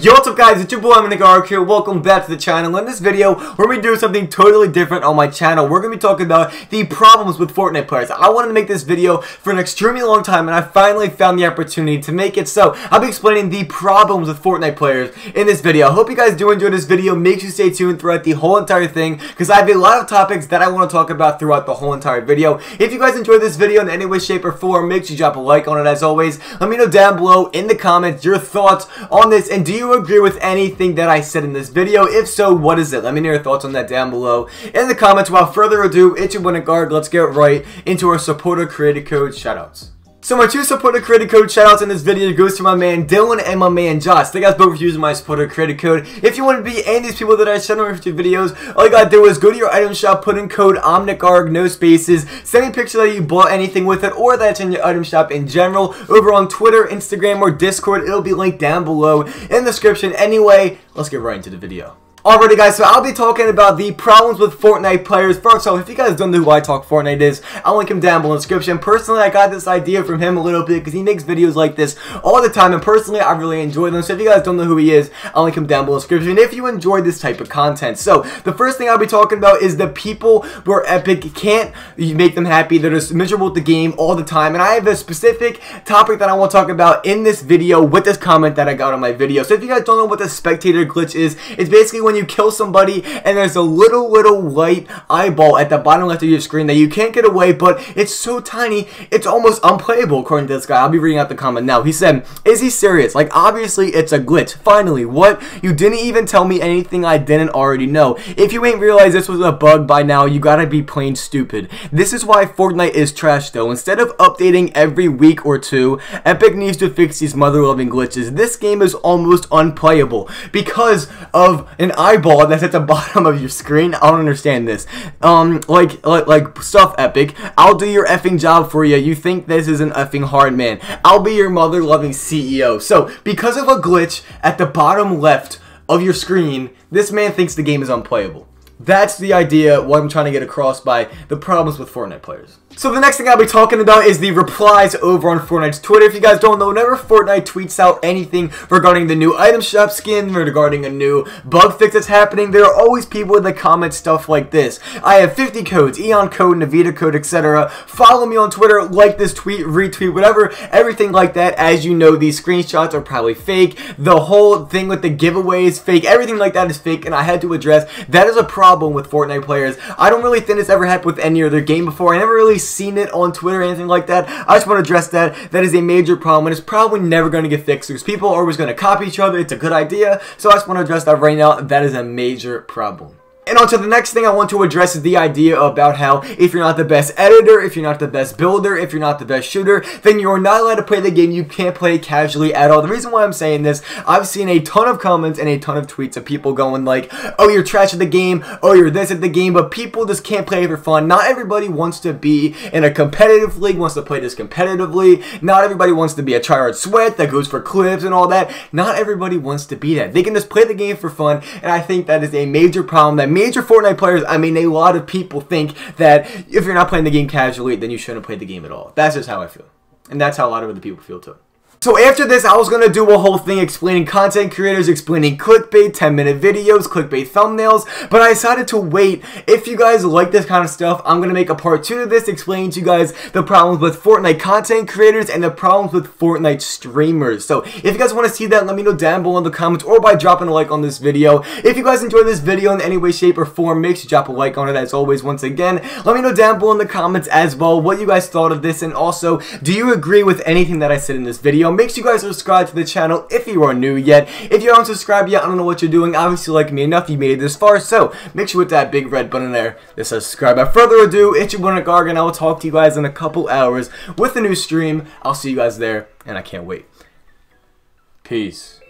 Yo, what's up guys, it's your boy Garg here, welcome back to the channel. In this video, we're going to be doing something totally different on my channel. We're going to be talking about the problems with Fortnite players. I wanted to make this video for an extremely long time, and I finally found the opportunity to make it. So, I'll be explaining the problems with Fortnite players in this video. I hope you guys do enjoy this video. Make sure you stay tuned throughout the whole entire thing, because I have a lot of topics that I want to talk about throughout the whole entire video. If you guys enjoyed this video in any way, shape, or form, make sure you drop a like on it as always. Let me know down below in the comments your thoughts on this, and do you agree with anything that I said in this video? If so, what is it? Let me know your thoughts on that down below in the comments. Without further ado, it's your winning guard. Let's get right into our supporter creator code shoutouts. So my two supporter creator code shoutouts in this video goes to my man Dylan and my man Josh. They guys both using my supporter creator code. If you want to be any of these people that I shout out for videos, all you gotta do is go to your item shop, put in code IMNICKARG, no spaces, send me a picture that you bought anything with it or that's in your item shop in general over on Twitter, Instagram, or Discord. It'll be linked down below in the description. Anyway, let's get right into the video. Alrighty guys, so I'll be talking about the problems with Fortnite players. First off, if you guys don't know who I Talk Fortnite is, I'll link him down below in the description. Personally, I got this idea from him a little bit because he makes videos like this all the time, and personally, I really enjoy them. So if you guys don't know who he is, I'll link him down below in the description if you enjoy this type of content. So, the first thing I'll be talking about is the people where Epic can't make them happy. They're just miserable with the game all the time, and I have a specific topic that I want to talk about in this video with this comment that I got on my video. So if you guys don't know what the spectator glitch is, it's basically when you kill somebody and there's a little, little white eyeball at the bottom left of your screen that you can't get away, but it's so tiny, it's almost unplayable, according to this guy. I'll be reading out the comment now. He said, is he serious? Like, obviously, it's a glitch. Finally, what? You didn't even tell me anything I didn't already know. If you ain't realized this was a bug by now, you gotta be plain stupid. This is why Fortnite is trash, though. Instead of updating every week or two, Epic needs to fix these mother-loving glitches. This game is almost unplayable because of an eyeball that's at the bottom of your screen. I don't understand this. Um, like, like, like stuff epic. I'll do your effing job for you. You think this is an effing hard man. I'll be your mother-loving CEO. So, because of a glitch at the bottom left of your screen, this man thinks the game is unplayable. That's the idea, what I'm trying to get across by the problems with Fortnite players. So the next thing I'll be talking about is the replies over on Fortnite's Twitter. If you guys don't know, whenever Fortnite tweets out anything regarding the new item shop skin, or regarding a new bug fix that's happening, there are always people in the comments stuff like this. I have 50 codes, Eon code, Navita code, etc. Follow me on Twitter, like this tweet, retweet, whatever, everything like that. As you know, these screenshots are probably fake. The whole thing with the giveaway is fake. Everything like that is fake, and I had to address that is a problem with Fortnite players. I don't really think this ever happened with any other game before. I never really seen it on Twitter or anything like that. I just want to address that. That is a major problem and it's probably never going to get fixed because people are always going to copy each other. It's a good idea. So I just want to address that right now. That is a major problem. And on to the next thing I want to address is the idea about how if you're not the best editor, if you're not the best builder, if you're not the best shooter, then you're not allowed to play the game. You can't play it casually at all. The reason why I'm saying this, I've seen a ton of comments and a ton of tweets of people going like, oh, you're trash at the game, oh, you're this at the game, but people just can't play for fun. Not everybody wants to be in a competitive league, wants to play this competitively. Not everybody wants to be a tryhard sweat that goes for clips and all that. Not everybody wants to be that. They can just play the game for fun, and I think that is a major problem that major Fortnite players, I mean, a lot of people think that if you're not playing the game casually, then you shouldn't play the game at all. That's just how I feel. And that's how a lot of other people feel too. So after this, I was going to do a whole thing explaining content creators, explaining clickbait, 10 minute videos, clickbait thumbnails, but I decided to wait. If you guys like this kind of stuff, I'm going to make a part 2 of this explaining to you guys the problems with Fortnite content creators and the problems with Fortnite streamers. So if you guys want to see that, let me know down below in the comments or by dropping a like on this video. If you guys enjoyed this video in any way, shape, or form, make sure you drop a like on it as always once again. Let me know down below in the comments as well what you guys thought of this and also, do you agree with anything that I said in this video? Make sure you guys subscribe to the channel if you are new yet. If you haven't subscribed yet, I don't know what you're doing. Obviously, like me enough, you made it this far. So, make sure with that big red button there that says subscribe. Without further ado, it's your boy Garg, and I will talk to you guys in a couple hours with a new stream. I'll see you guys there, and I can't wait. Peace.